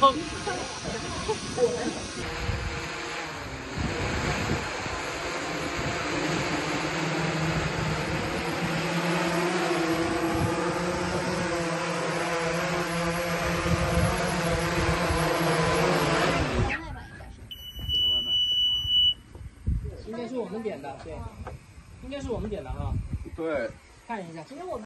坑。应该是我们点的，对，应该是我们点的哈。对，看一下，今天我们。